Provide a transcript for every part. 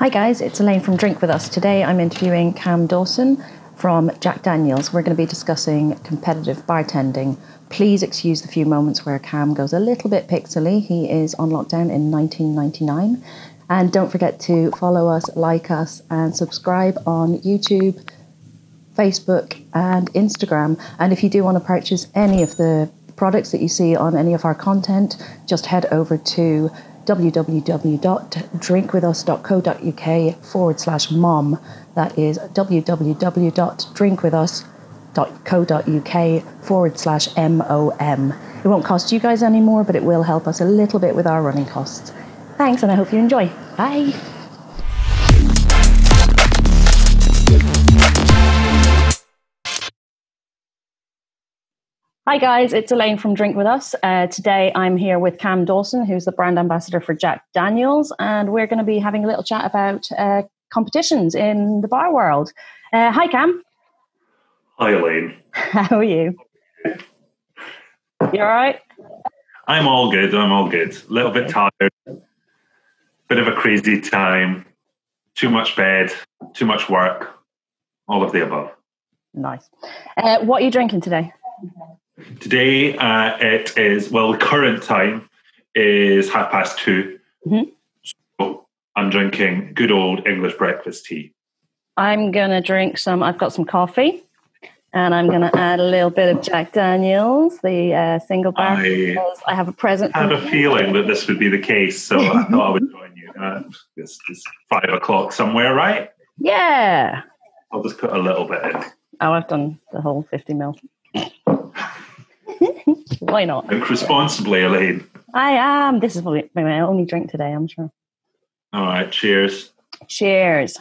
Hi guys, it's Elaine from Drink With Us. Today I'm interviewing Cam Dawson from Jack Daniels. We're going to be discussing competitive bartending. Please excuse the few moments where Cam goes a little bit pixely. He is on lockdown in 1999. And don't forget to follow us, like us, and subscribe on YouTube, Facebook, and Instagram. And if you do want to purchase any of the products that you see on any of our content, just head over to www.drinkwithus.co.uk forward slash mom. That is www.drinkwithus.co.uk forward slash MOM. It won't cost you guys any more, but it will help us a little bit with our running costs. Thanks, and I hope you enjoy. Bye. Hi, guys, it's Elaine from Drink With Us. Uh, today I'm here with Cam Dawson, who's the brand ambassador for Jack Daniels, and we're going to be having a little chat about uh, competitions in the bar world. Uh, hi, Cam. Hi, Elaine. How are you? You all right? I'm all good. I'm all good. A little bit tired. Bit of a crazy time. Too much bed. Too much work. All of the above. Nice. Uh, what are you drinking today? Today uh, it is well. The current time is half past 2 Mhm. So I'm drinking good old English breakfast tea. I'm going to drink some, I've got some coffee, and I'm going to add a little bit of Jack Daniels, the uh, Single Barrel. I I have a present. had for a feeling that this would be the case, so I thought I would join you. Uh, it's, it's five o'clock somewhere, right? Yeah. I'll just put a little bit in. Oh, I've done the whole 50 mil. Why not? Drink responsibly, Elaine. I am. This is my my only drink today, I'm sure. All right, cheers. Cheers.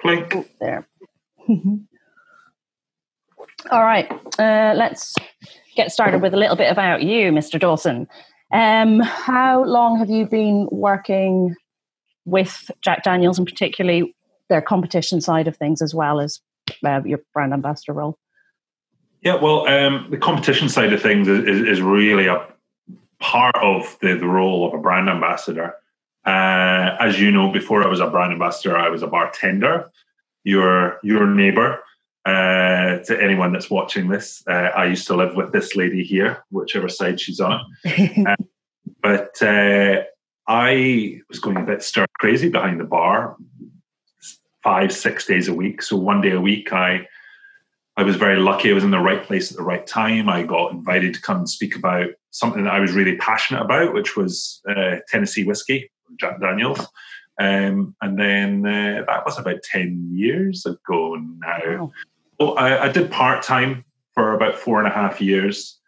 Clink. There. All right. Uh, let's get started with a little bit about you, Mr. Dawson. Um, how long have you been working with Jack Daniels and particularly their competition side of things as well as uh, your brand ambassador role? Yeah, well, um, the competition side of things is, is, is really a part of the, the role of a brand ambassador. Uh, as you know, before I was a brand ambassador, I was a bartender. Your your neighbor. Uh, to anyone that's watching this, uh, I used to live with this lady here, whichever side she's on. But uh, I was going a bit stir crazy behind the bar, five six days a week. So one day a week, I I was very lucky. I was in the right place at the right time. I got invited to come and speak about something that I was really passionate about, which was uh, Tennessee whiskey, Jack Daniels. Um, and then uh, that was about 10 years ago now. Wow. Well, I, I did part time for about four and a half years.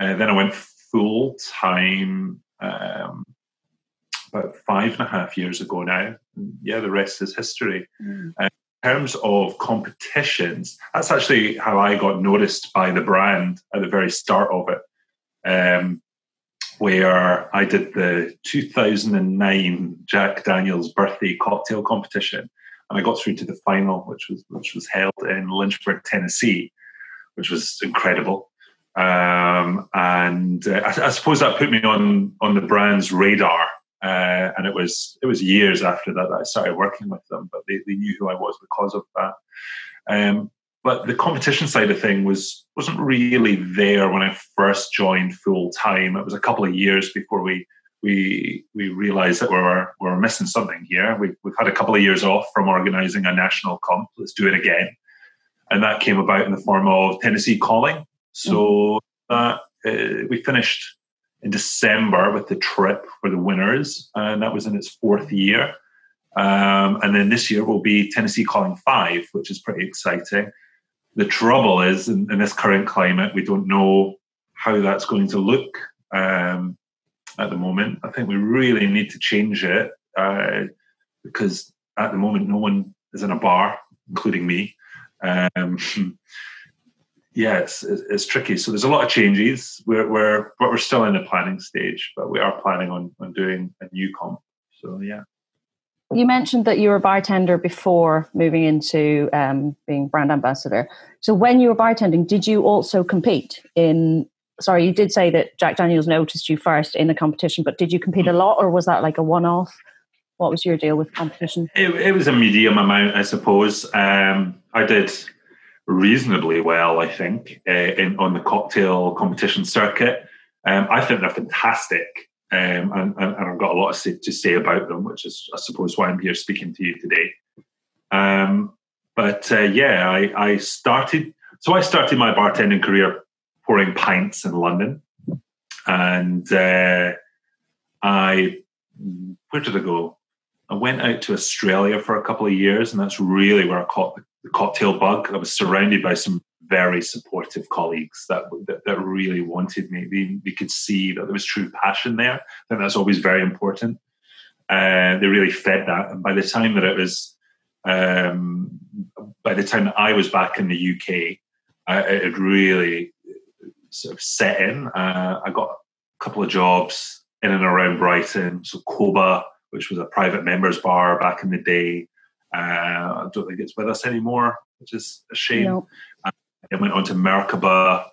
Uh, then I went full time um, about five and a half years ago now. And yeah, the rest is history Mm. in terms of competitions, that's actually how I got noticed by the brand at the very start of it, um, where I did the 2009 Jack Daniels birthday cocktail competition, and I got through to the final, which was which was held in Lynchburg, Tennessee, which was incredible. Um, and uh, I, I suppose that put me on on the brand's radar uh, and it was it was years after that that I started working with them, but they, they knew who I was because of that. Um, but the competition side of thing was wasn't really there when I first joined full time. It was a couple of years before we we we realized that we were we were missing something here. We, we've had a couple of years off from organising a national comp. Let's do it again, and that came about in the form of Tennessee Calling. So that uh, we finished in December with the trip for the winners, and that was in its fourth year. Um, and then this year will be Tennessee Calling Five, which is pretty exciting. The trouble is, in, in this current climate, we don't know how that's going to look um, at the moment. I think we really need to change it uh, because at the moment, no one is in a bar, including me. Um, yeah, it's, it's, tricky. So there's a lot of changes. We're, we're but we're still in the planning stage, but we are planning on, on doing a new comp. So yeah. You mentioned that you were a bartender before moving into um, being brand ambassador. So when you were bartending, did you also compete in? Sorry, you did say that Jack Daniels noticed you first in the competition, but did you compete a lot, or was that like a one-off? What was your deal with competition? It, it was a medium amount, I suppose. Um, I did reasonably well, I think, uh, in on the cocktail competition circuit. Um, I think they're fantastic, um, and, and, and, I've got a lot say, to say about them, which is, I suppose, why I'm here speaking to you today. Um, but uh, yeah, I, I started. So I started my bartending career pouring pints in London, and uh, I where did I go? I went out to Australia for a couple of years, and that's really where I caught the cocktail bug. I was surrounded by some very supportive colleagues that that, that really wanted me. They, they, could see that there was true passion there. Think that's always very important. Uh, they really fed that, and by the time that it was, um, by the time that I was back in the UK, I, it really sort of set in. Uh, I got a couple of jobs in and around Brighton, so Koba, which was a private members bar back in the day. Uh, I don't think it's with us anymore, which is a shame. Nope. Uh, I went on to Merkaba,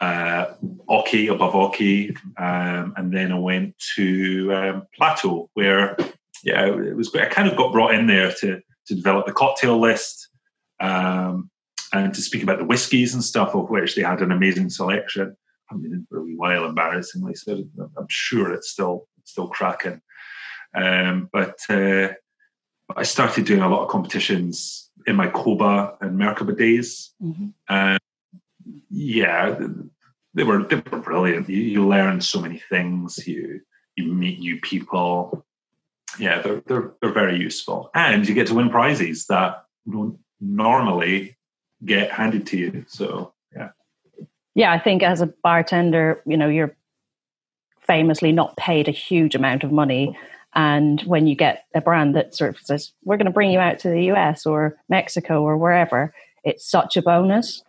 uh, Oki, above Oki, um, and then I went to um, Plateau, where yeah, it was great. I kind of got brought in there to to develop the cocktail list um, and to speak about the whiskies and stuff, of which they had an amazing selection. I in for a wee while, embarrassingly, so I'm sure it's still still cracking. Um, but uh, I started doing a lot of competitions in my Koba and Merkaba days. Mm-hmm. Yeah, they were they were brilliant. You, you, learn so many things. You you meet new people. Yeah, they're they're they're very useful, and you get to win prizes that don't normally get handed to you. So yeah, yeah. I think as a bartender, you know, you're famously not paid a huge amount of money and when you get a brand that sort of says, we're going to bring you out to the US or Mexico or wherever, it's such a bonus.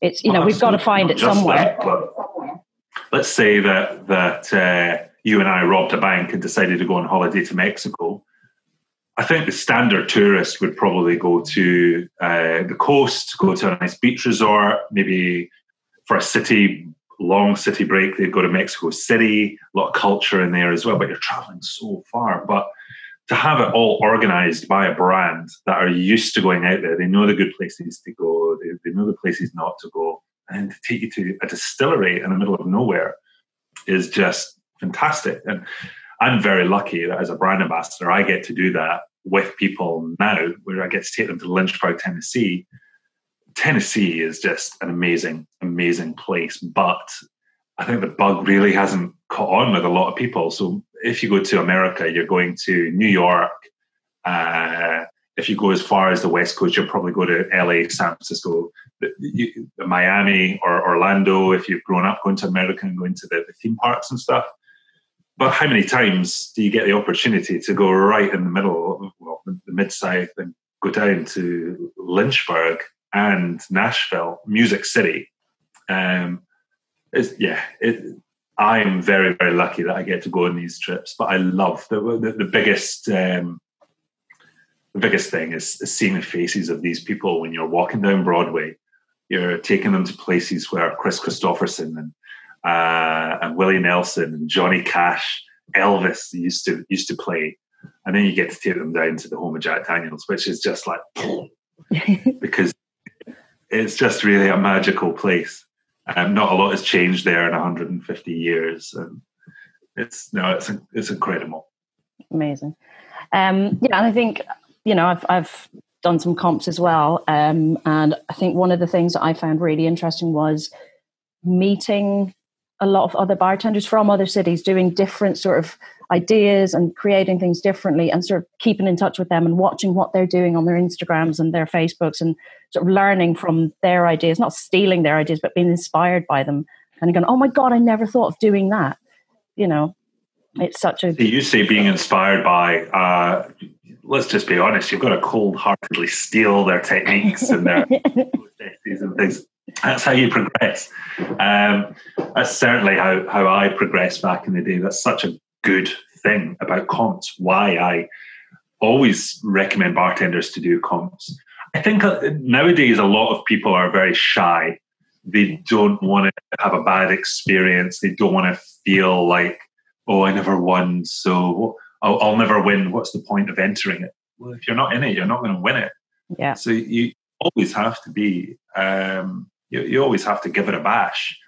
It's, you know, we've got to find it somewhere. That, let's say that, that uh, you and I robbed a bank and decided to go on holiday to Mexico. I think the standard tourist would probably go to uh, the coast, go to a nice beach resort, maybe for a city long city break. They'd go to Mexico City, a lot of culture in there as well, but you're traveling so far. But to have it all organized by a brand that are used to going out there, they know the good places to go, they, they know the places not to go, and to take you to a distillery in the middle of nowhere is just fantastic. And I'm very lucky that as a brand ambassador, I get to do that with people now, where I get to take them to Lynchburg, Tennessee, Tennessee is just an amazing, amazing place. But I think the bug really hasn't caught on with a lot of people. So if you go to America, you're going to New York. Uh, if you go as far as the West Coast, you'll probably go to LA, San Francisco, Miami, or Orlando. If you've grown up going to America and going to the, the theme parks and stuff. But how many times do you get the opportunity to go right in the middle, well, the mid south, and go down to Lynchburg and Nashville, Music City. Um, yeah, it, I am very very lucky that I get to go on these trips. But I love the the, the biggest um, the biggest thing is, is, seeing the faces of these people when you're walking down Broadway. You're taking them to places where Chris Kristofferson and uh, and Willie Nelson and Johnny Cash, Elvis used to used to play, and then you get to take them down to the home of Jack Daniels, which is just like because it's just really a magical place. Um, not a lot has changed there in 150 years, and it's no, it's it's incredible. Amazing. Um, yeah, and I think you know I've I've done some comps as well, um, and I think one of the things that I found really interesting was meeting a lot of other bartenders from other cities doing different sort of ideas and creating things differently and sort of keeping in touch with them and watching what they're doing on their Instagrams and their Facebooks and sort of learning from their ideas, not stealing their ideas, but being inspired by them and going, oh my God, I never thought of doing that. You know, it's such a. You say being inspired by, uh, let's just be honest, you've got to cold heartedly steal their techniques and their and things. That's how you progress. Um, that's certainly how, how I progressed back in the day. That's such a good thing about comps. Why I always recommend bartenders to do comps. I think uh, nowadays a lot of people are very shy. They don't want to have a bad experience. They don't want to feel like, oh, I never won. So I'll, I'll never win. What's the point of entering it? Well, if you're not in it, you're not going to win it. Yeah. So you always have to be. Um, you, you always have to give it a bash.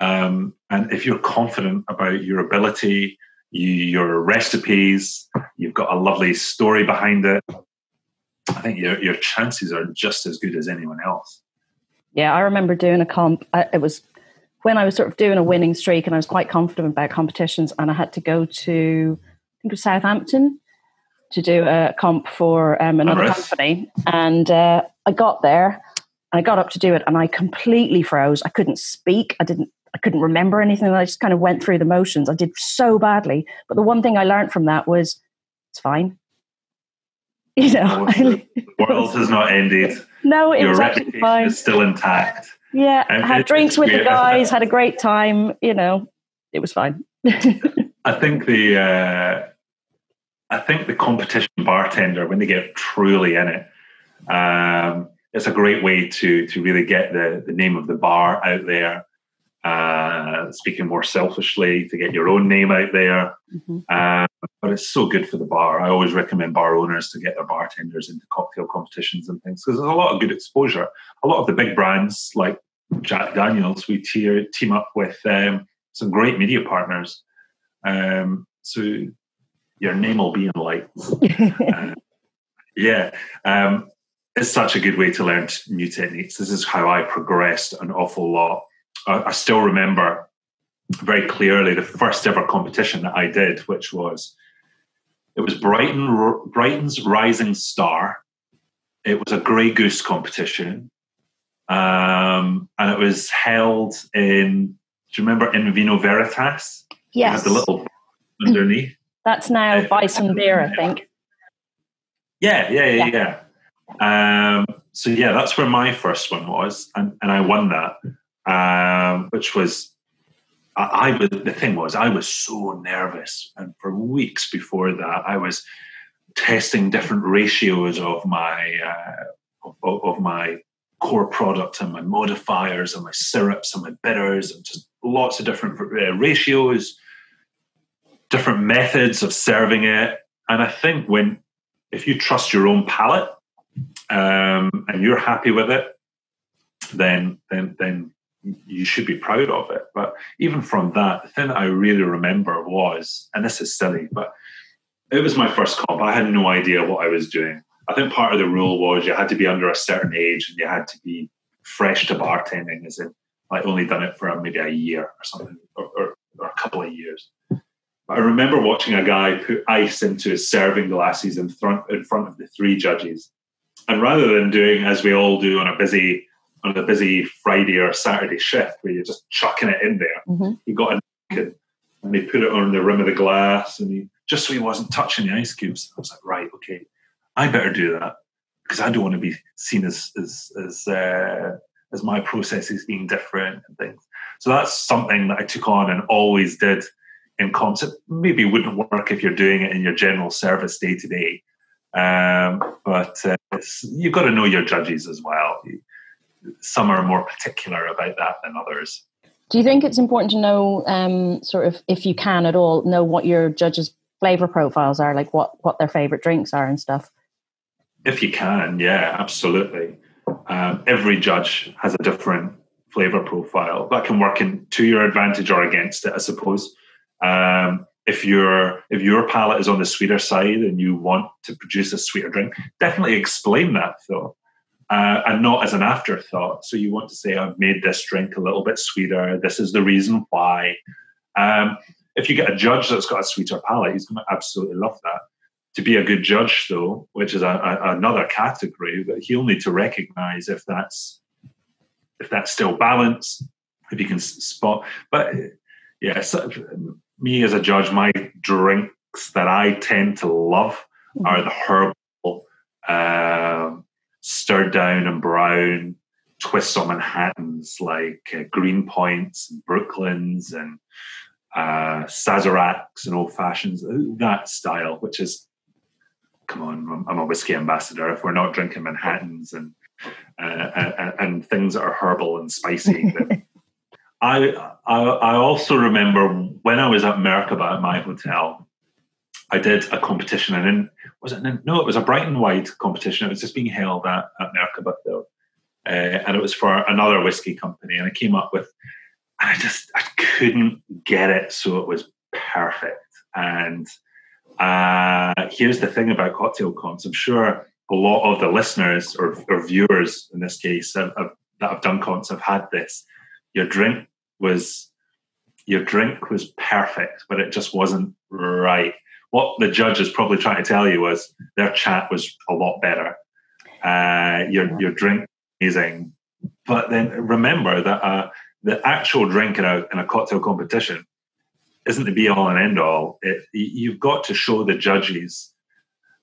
Um, and if you're confident about your ability, you, your recipes, you've got a lovely story behind it. I think your your chances are just as good as anyone else. Yeah, I remember doing a comp. it was when I was sort of doing a winning streak, and I was quite confident about competitions, and I had to go to I think it was Southampton to do a comp for um, another company, and uh, I got there. And I got up to do it, and I completely froze. I couldn't speak. I didn't. I couldn't remember anything. I just kind of went through the motions. I did so badly. But the one thing I learned from that was, it's fine. You know, the world has not ended. No, it Your was reputation fine. is still intact. Yeah, and had drinks with the guys, had a great time. You know, it was fine. I think the uh, I think the competition bartender when they get truly in it, um, it's a great way to to really get the the name of the bar out there. Uh, speaking more selfishly, to get your own name out there. Mm-hmm. Uh, but it's so good for the bar. I always recommend bar owners to get their bartenders into cocktail competitions and things because there's a lot of good exposure. A lot of the big brands like Jack Daniels, we tear, team up with um, some great media partners. Um, so your name will be in lights. uh, yeah. Um, it's such a good way to learn new techniques. This is how I progressed an awful lot I, I still remember very clearly the first ever competition that I did, which was it was Brighton Brighton's Rising Star. It was a Grey Goose competition, um, and it was held in. Do you remember in Vino Veritas? Yes. the little underneath. That's now uh, Bison Beer, I think. Yeah, yeah, yeah, yeah. yeah. Um, so yeah, that's where my first one was, and, and I won that um, which was I, I was the thing was I was so nervous, and for weeks before that, I was testing different ratios of my uh, of, of my core product and my modifiers and my syrups and my bitters and just lots of different uh, ratios, different methods of serving it. And I think when if you trust your own palate um, and you're happy with it, then then then you should be proud of it. But even from that, the thing that I really remember was, and this is silly, but it was my first comp. I had no idea what I was doing. I think part of the rule was you had to be under a certain age and you had to be fresh to bartending, as in like only done it for maybe a year or something, or, or, or a couple of years. But I remember watching a guy put ice into his serving glasses in front in front of the three judges, and rather than doing as we all do on a busy on a busy Friday or Saturday shift where you're just chucking it in there. Mm-hmm. He got a and, and they put it on the rim of the glass and he just so he wasn't touching the ice cubes. I was like, right, okay, I better do that because I don't want to be seen as as as uh, as my processes being different and things. So that's something that I took on and always did in concept. Maybe wouldn't work if you're doing it in your general service day to day. Um, but uh, you've got to know your judges as well some are more particular about that than others. Do you think it's important to know, um, sort of, if you can at all, know what your judges' flavor profiles are, like what what their favorite drinks are and stuff? If you can, yeah, absolutely. Um, every judge has a different flavor profile that can work in to your advantage or against it, I suppose. Um, if your if your palate is on the sweeter side and you want to produce a sweeter drink, definitely explain that though uh, and not as an afterthought. So you want to say, I've made this drink a little bit sweeter. This is the reason why. Um, if you get a judge that's got a sweeter palate, he's going to absolutely love that. To be a good judge, though, which is a, a, another category, but he'll need to recognize if that's if that's still balanced, if you can spot. But yeah, so me as a judge, my drinks that I tend to love are the herbal. Um, stirred down and brown twists on Manhattans like uh, Green Points and Brooklyns and uh, Sazeracs and Old Fashions, uh, that style, which is, come on, I'm a whiskey ambassador. If we're not drinking Manhattans and uh, and, and, things that are herbal and spicy. I, I, I also remember when I was at Merkaba at my hotel, I did a competition, and in, was it no, it was a Brighton wide competition. It was just being held at, at Merkaba Field, uh, and it was for another whiskey company. And I came up with, and I just I couldn't get it, so it was perfect. And uh, here's the thing about cocktail comps. I'm sure a lot of the listeners or, or viewers in this case have, have, that have done comps have had this. Your drink was your drink was perfect, but it just wasn't right. What the judge is probably trying to tell you was their chat was a lot better. Uh, your your drink amazing, but then remember that uh, the actual drink in a in a cocktail competition isn't the be all and end all. It, you've got to show the judges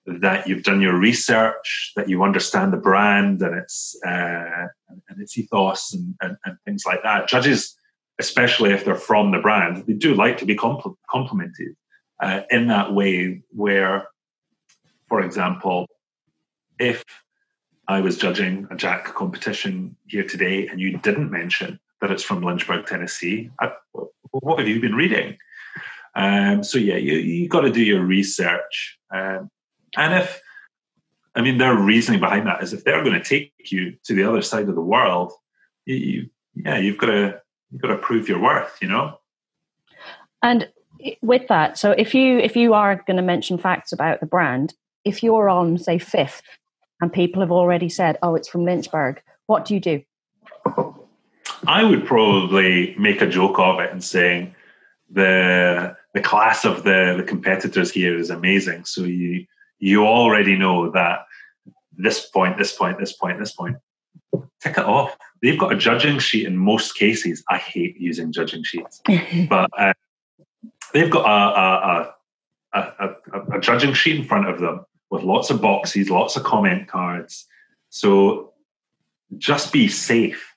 that you've done your research, that you understand the brand and its uh, and its ethos and, and, and, things like that. Judges, especially if they're from the brand, they do like to be compl- complimented uh, in that way. Where, for example, if I was judging a Jack competition here today and you didn't mention that it's from Lynchburg, Tennessee, I, what have you been reading? Um, so yeah, you you got to do your research. Um, and if, I mean, their reasoning behind that is if they're going to take you to the other side of the world, you, you yeah, you've got to you've got to prove your worth, you know. And with that, so if you if you are going to mention facts about the brand, if you're on say fifth, and people have already said, "Oh, it's from Lynchburg," what do you do? I would probably make a joke of it and saying the the class of the the competitors here is amazing. So you you already know that this point, this point, this point, this point. Tick it off. They've got a judging sheet in most cases. I hate using judging sheets, but uh, they've got a, a, a, a, a judging sheet in front of them with lots of boxes, lots of comment cards. So just be safe.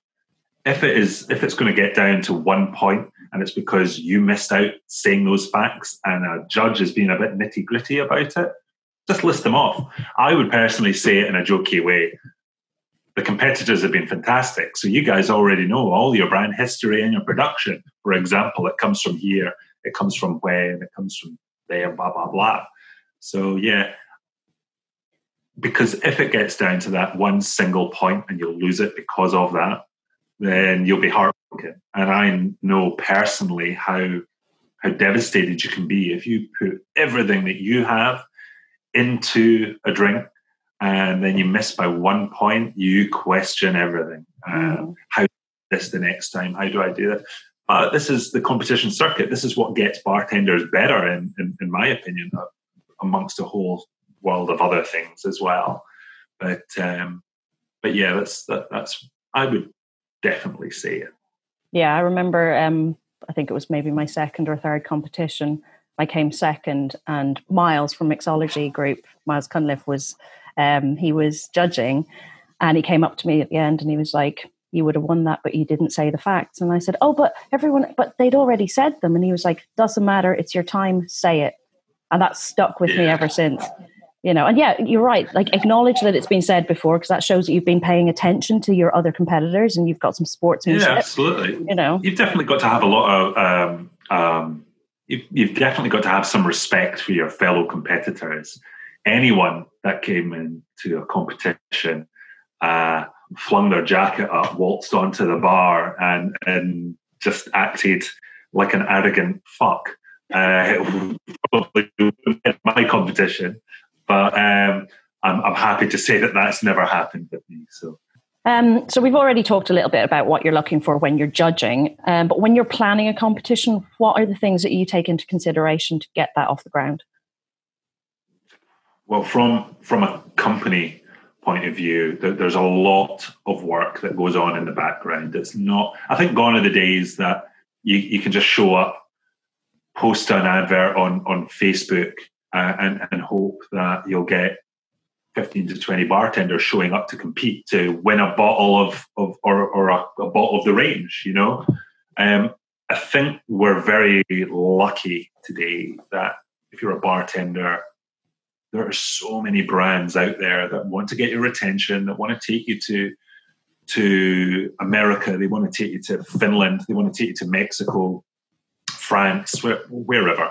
If it is, if it's going to get down to one point, and it's because you missed out saying those facts, and a judge is being a bit nitty gritty about it, just list them off. I would personally say it in a jokey way. The competitors have been fantastic. So you guys already know all your brand history and your production. For example, it comes from here, it comes from when, it comes from there, blah, blah, blah. So yeah. Because if it gets down to that one single point and you'll lose it because of that, then you'll be heartbroken. And I know personally how how devastated you can be if you put everything that you have into a drink and then you miss by one point, you question everything. mm how this the next time? How do I do that? Uh, this is the competition circuit. This is what gets bartenders better, in, in, in my opinion, uh, amongst a whole world of other things as well. But um, but yeah, that's that, that's I would definitely say it. Yeah, I remember. Um, I think it was maybe my second or third competition I came second, and Miles from Mixology Group, Miles Cunliffe, was um, he was judging, and he came up to me at the end and he was like, "You would have won that, but you didn't say the facts." And I said, "Oh, but everyone, but they'd already said them." And he was like, "Doesn't matter. It's your time. Say it." And that's stuck with me ever since. You know, and yeah, you're right. Like, acknowledge that it's been said before because that shows that you've been paying attention to your other competitors and you've got some sportsmanship. Yeah, absolutely. You know, you've definitely got to have a lot of um, um, you've, you've definitely got to have some respect for your fellow competitors. Anyone that came into a competition, uh, flung their jacket up, waltzed onto the bar, and and just acted like an arrogant fuck. Uh, probably my competition, but um, I'm, I'm happy to say that that's never happened with me. So um, so we've already talked a little bit about what you're looking for when you're judging, um, but when you're planning a competition, what are the things that you take into consideration to get that off the ground? Well, from from a company point of view, there's a lot of work that goes on in the background. It's not. I think gone are the days that you, you can just show up, post an advert on on Facebook, uh, and and hope that you'll get 15 to 20 bartenders showing up to compete to win a bottle of, of or, or a, a bottle of the range, you know. Um, I think we're very lucky today that if you're a bartender, there are so many brands out there that want to get your attention, that want to take you to to America, they want to take you to Finland, they want to take you to Mexico, France, where, wherever.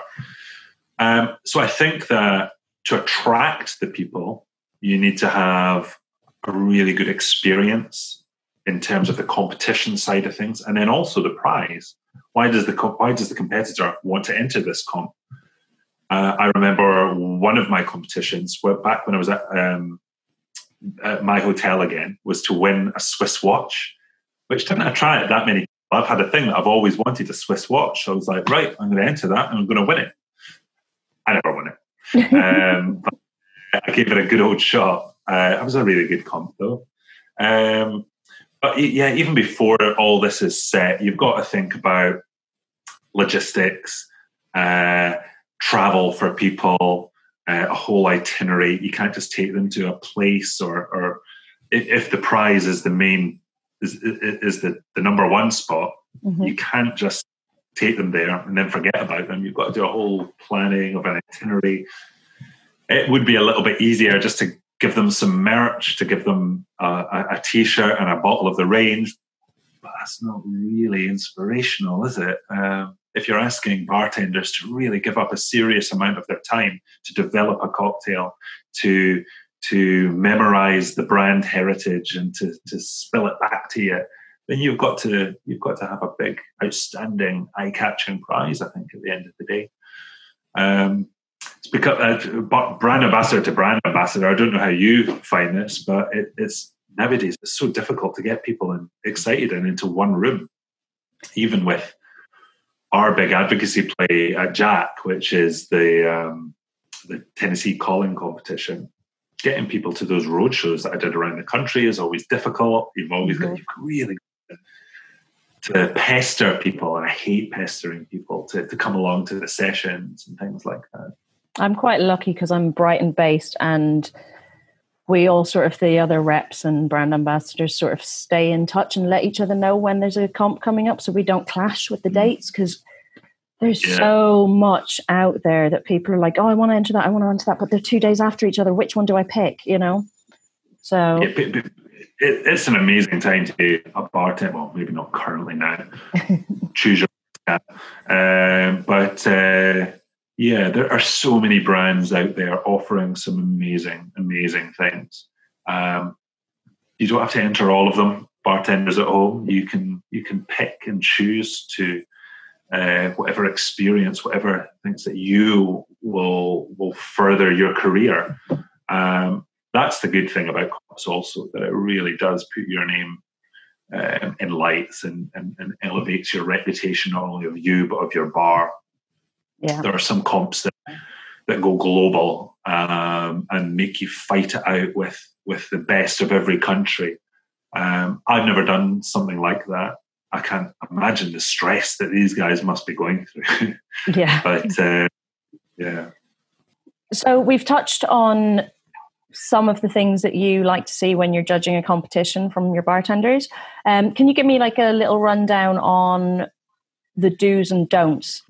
Um, so I think that to attract the people, you need to have a really good experience in terms of the competition side of things, and then also the prize. Why does the why does the competitor want to enter this comp? Uh, I remember one of my competitions, back when I was at, um, at my hotel again, was to win a Swiss watch, which didn't attract that many. Times. I've had a thing that I've always wanted a Swiss watch. So I was like, right, I'm going to enter that and I'm going to win it. I never won it. um, I gave it a good old shot. Uh, it was a really good comp, though. Um, but yeah, even before all this is set, you've got to think about logistics, uh, travel for people, uh, a whole itinerary. You can't just take them to a place, or, or if the prize is the main is, is the, the number one spot, mm-hmm. you can't just take them there and then forget about them. You've got to do a whole planning of an itinerary. It would be a little bit easier just to give them some merch, to give them a a t-shirt and a bottle of the range. But that's not really inspirational, is it? Um, if you're asking bartenders to really give up a serious amount of their time to develop a cocktail, to to memorize the brand heritage and to, to spill it back to you, then you've got to you've got to have a big, outstanding, eye-catching prize. I think at the end of the day, um, it's because uh, brand ambassador to brand ambassador. I don't know how you find this, but it, it's nowadays it's so difficult to get people in, excited and into one room, even with our big advocacy play at Jack, which is the um, the Tennessee calling competition getting people to those road shows that I did around the country is always difficult. You've always mm-hmm. got you've really to pester people, and I hate pestering people to, to come along to the sessions and things like that. I'm quite lucky because I'm Brighton based and we all sort of the other reps and brand ambassadors sort of stay in touch and let each other know when there's a comp coming up so we don't clash with the mm. dates because there's yeah. so much out there that people are like, oh, I want to enter that, I want to enter that, but they're two days after each other. Which one do I pick? You know? So it, it, it, it's an amazing time to be a bartender. Well, maybe not currently now. Choose your um, but uh, yeah, there are so many brands out there offering some amazing, amazing things. Um, you don't have to enter all of them. Bartenders at home, you can you can pick and choose to uh, whatever experience, whatever things that you will will further your career. Um, that's the good thing about comps also that it really does put your name um, in lights and, and, and, elevates your reputation not only of you but of your bar. Yeah. There are some comps that that go global um, and make you fight it out with with the best of every country. Um, I've never done something like that. I can't imagine the stress that these guys must be going through. Yeah. but uh, yeah. So we've touched on some of the things that you like to see when you're judging a competition from your bartenders. Um, can you give me like a little rundown on the do's and don'ts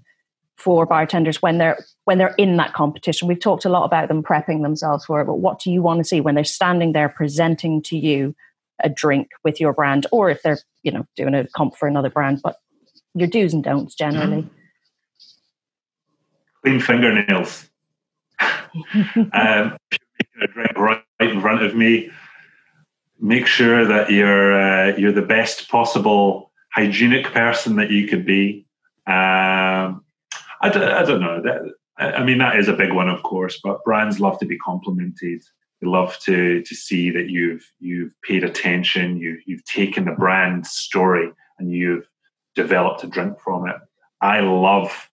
for bartenders when they're when they're in that competition? We've talked a lot about them prepping themselves for it, but what do you want to see when they're standing there presenting to you a drink with your brand, or if they're you know doing a comp for another brand? But your do's and don'ts generally. Clean fingernails. um, a drink right in front of me. Make sure that you're uh, you're the best possible hygienic person that you could be. Um, I, don't, I don't know. That, I mean, that is a big one, of course. But brands love to be complimented. They love to to see that you've you've paid attention. You you've taken the brand story and you've developed a drink from it. I love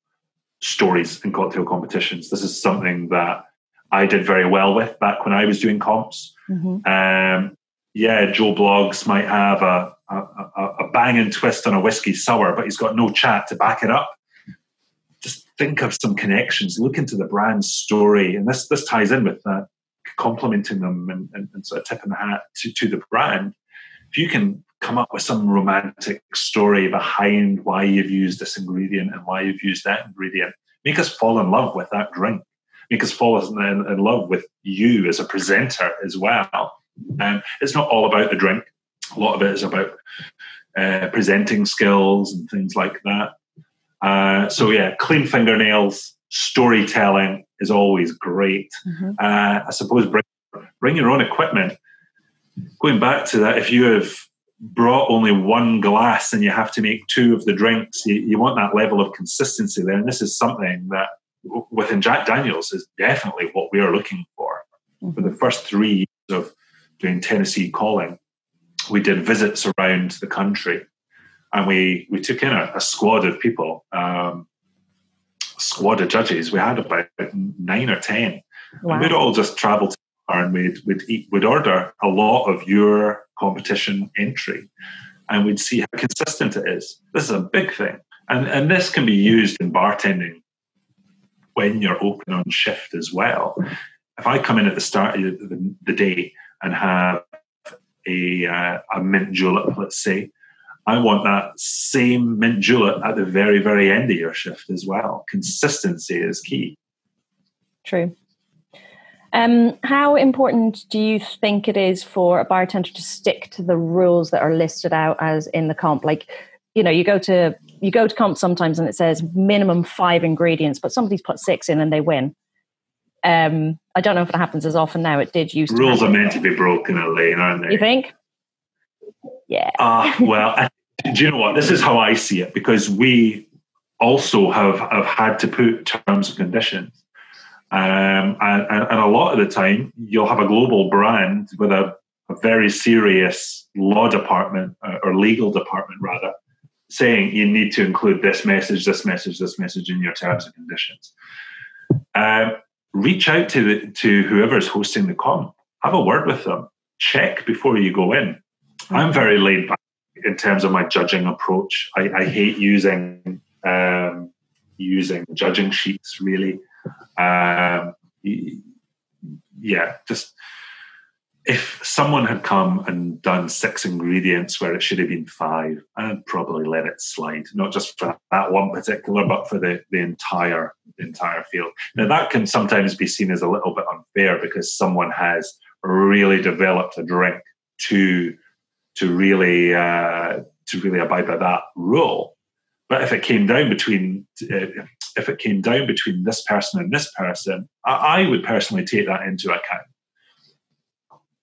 stories in cocktail competitions. This is something that I did very well with back when I was doing comps. Mm-hmm. Um, yeah, Joe Bloggs might have a, a, a, a banging twist on a whiskey sour, but he's got no chat to back it up. Just think of some connections, look into the brand story, and this this ties in with that, complimenting them and, and, and sort of tipping the hat to, to the brand. If you can come up with some romantic story behind why you've used this ingredient and why you've used that ingredient, make us fall in love with that drink Make us fall in, in love with you as a presenter as well. Um, it's not all about the drink. A lot of it is about uh, presenting skills and things like that. Uh, so yeah, clean fingernails, storytelling is always great. Mm-hmm. Uh, I suppose bring, bring your own equipment. Going back to that, if you have brought only one glass and you have to make two of the drinks, you, you want that level of consistency there. And this is something that within Jack Daniels is definitely what we are looking for. Mm-hmm. For the first three years of doing Tennessee calling, we did visits around the country and we, we took in a, a squad of people, um, a squad of judges. We had about nine or 10. Wow. And we'd all just travel to and we'd, we'd, eat, we'd order a lot of your competition entry and we'd see how consistent it is. This is a big thing. And, and this can be used in bartending when you're open on shift as well. If I come in at the start of the, the day and have a, uh, a mint julep, let's say, I want that same mint julep at the very, very end of your shift as well. Consistency is key. True. Um, how important do you think it is for a bartender to stick to the rules that are listed out as in the comp? Like, you know, you go to you go to comp sometimes and it says minimum five ingredients, but somebody's put six in and they win. Um, I don't know if it happens as often now. It did used. Rules are meant to be broken, Elaine, aren't they? You think? Yeah. Ah, uh, well, do you know what? This is how I see it because we also have have had to put terms and conditions um, and, and, a lot of the time, you'll have a global brand with a, a very serious law department uh, or legal department, rather, saying you need to include this message, this message, this message in your terms and conditions. Um, reach out to the, to whoever's hosting the comp. Have a word with them. Check before you go in. I'm very laid back in terms of my judging approach. I, I hate using um, using judging sheets really. Um, yeah, just if someone had come and done six ingredients where it should have been five, I'd probably let it slide, not just for that one particular, but for the, the entire the entire field. Now that can sometimes be seen as a little bit unfair because someone has really developed a drink to to really uh, to really abide by that rule. But if it came down between uh, if it came down between this person and this person, I, I would personally take that into account.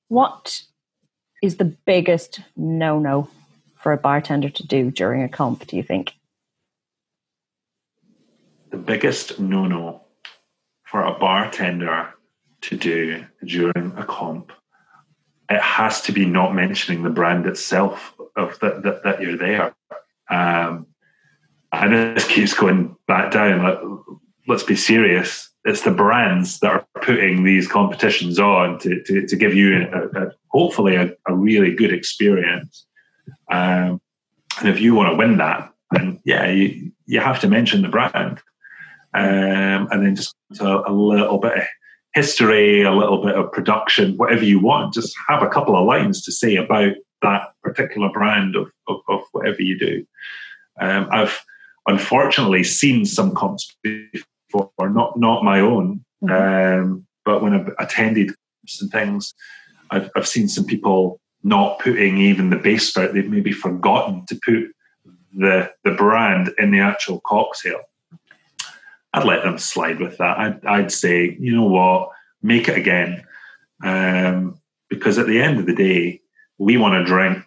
What is the biggest no no for a bartender to do during a comp, do you think? The biggest no no for a bartender to do during a comp, it has to be not mentioning the brand itself of that, that, that you're there. Um, and this keeps going back down. Like, let's be serious. It's the brands that are putting these competitions on to, to, to give you a, a, hopefully a, a, really good experience. Um, and if you want to win that, then yeah, you, you have to mention the brand. Um, and then just a, a little bit of history, a little bit of production, whatever you want. Just have a couple of lines to say about that particular brand of, of, of whatever you do. Um, I've unfortunately seen some comps before, not not my own, mm-hmm. um, but when I've attended some things, I've, I've seen some people not putting even the base spirit. They've maybe forgotten to put the the brand in the actual cocktail. I'd let them slide with that. I'd, I'd say, you know what, make it again, um, because at the end of the day, we want a drink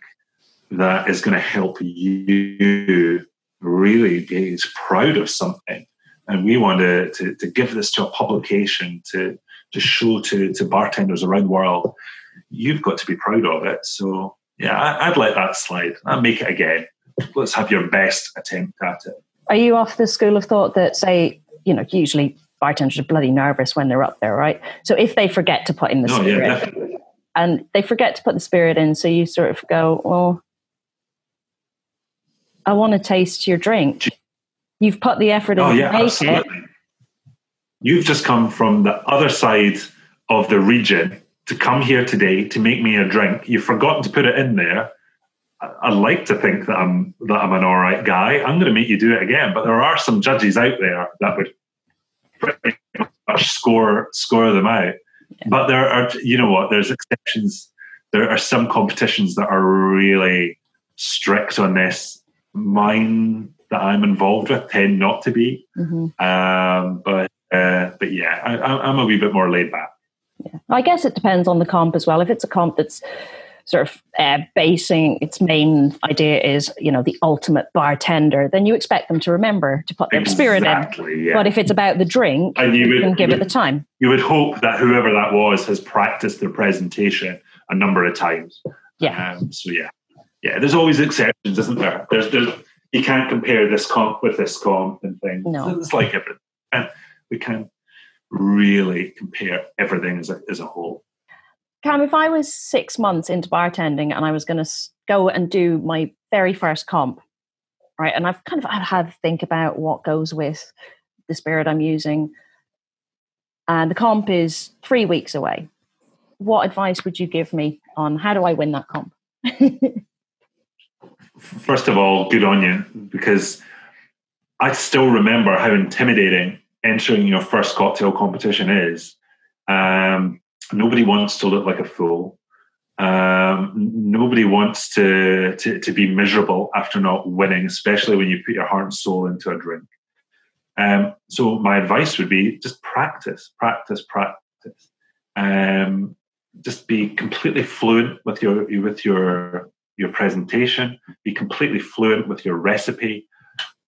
that is going to help you really is proud of something. And we want to, to, to give this to a publication to, to show to, to bartenders around the world, you've got to be proud of it. So, yeah, I, would let that slide. I'll make it again. Let's have your best attempt at it. Are you off the school of thought that, say, you know, usually bartenders are bloody nervous when they're up there, right? So if they forget to put in the oh, spirit, yeah, and they forget to put the spirit in, so you sort of go, well, I want to taste your drink. You've put the effort in oh, yeah, absolutely. It. You've just come from the other side of the region to come here today to make me a drink. You've forgotten to put it in there. I like to think that I'm that I'm an all right guy. I'm going to make you do it again. But there are some judges out there that would pretty much score score them out. But there are, you know what? There's exceptions. There are some competitions that are really strict on this mine that I'm involved with tend not to be. Mm-hmm. Um, but uh, but yeah, I, am a wee bit more laid back. Yeah. I guess it depends on the comp as well. If it's a comp that's sort of uh, basing its main idea is you know the ultimate bartender, then you expect them to remember to put their spirit in. Yeah. But if it's about the drink, and you, would, can give it the time. You would hope that whoever that was has practiced their presentation a number of times. Yeah. Um, so yeah, yeah. There's always exceptions, isn't there? There's, there's you can't compare this comp with this comp and things. No. It's like everything. And we can really compare everything as a, as a whole. Cam, if I was six months into bartending and I was going to go and do my very first comp, right, and I've kind of had to think about what goes with the spirit I'm using, and the comp is three weeks away. What advice would you give me on how do I win that comp? first of all, good on you because I still remember how intimidating entering your first cocktail competition is. Um, nobody wants to look like a fool. Um, nobody wants to, to, to be miserable after not winning, especially when you put your heart and soul into a drink. Um, so my advice would be just practice, practice, practice. Um, just be completely fluent with your with your your presentation, be completely fluent with your recipe,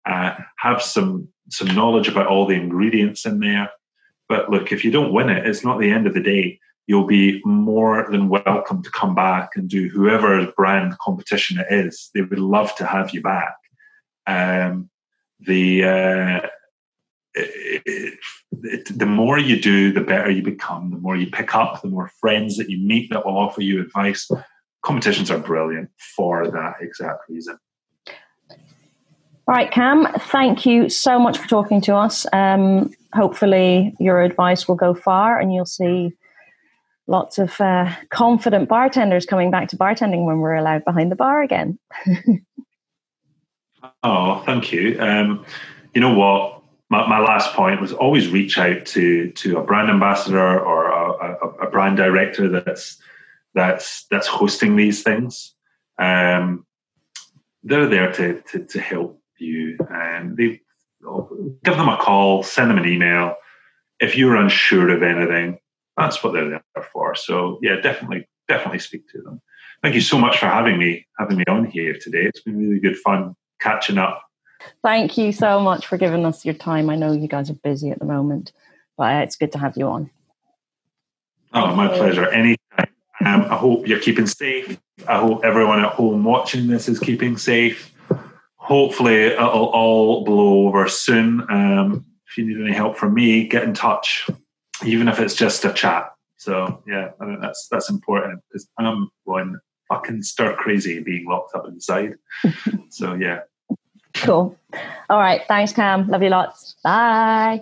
uh, have some some knowledge about all the ingredients in there. But look, if you don't win it, it's not the end of the day. You'll be more than welcome to come back and do whoever brand competition it is. They would love to have you back. Um, the uh, it, it, it, the more you do, the better you become. The more you pick up, the more friends that you meet that will offer you advice competitions are brilliant for that exact reason. All right, Cam, thank you so much for talking to us. Um, hopefully, your advice will go far and you'll see lots of uh, confident bartenders coming back to bartending when we're allowed behind the bar again. oh, thank you. Um, you know what? My, my, last point was always reach out to to a brand ambassador or a, a, a brand director that's that's that's hosting these things. Um, they're there to, to, to help you, and they give them a call, send them an email. If you're unsure of anything, that's what they're there for. So yeah, definitely definitely speak to them. Thank you so much for having me having me on here today. It's been really good fun catching up. Thank you so much for giving us your time. I know you guys are busy at the moment, but uh, it's good to have you on. Oh, my pleasure. Anytime. Um, I hope you're keeping safe. I hope everyone at home watching this is keeping safe. Hopefully, it'll all blow over soon. Um, if you need any help from me, get in touch, even if it's just a chat. So yeah, I think that's that's important because I'm going fucking stir crazy being locked up inside. so yeah. Cool. All right. Thanks, Cam. Love you lots. Bye.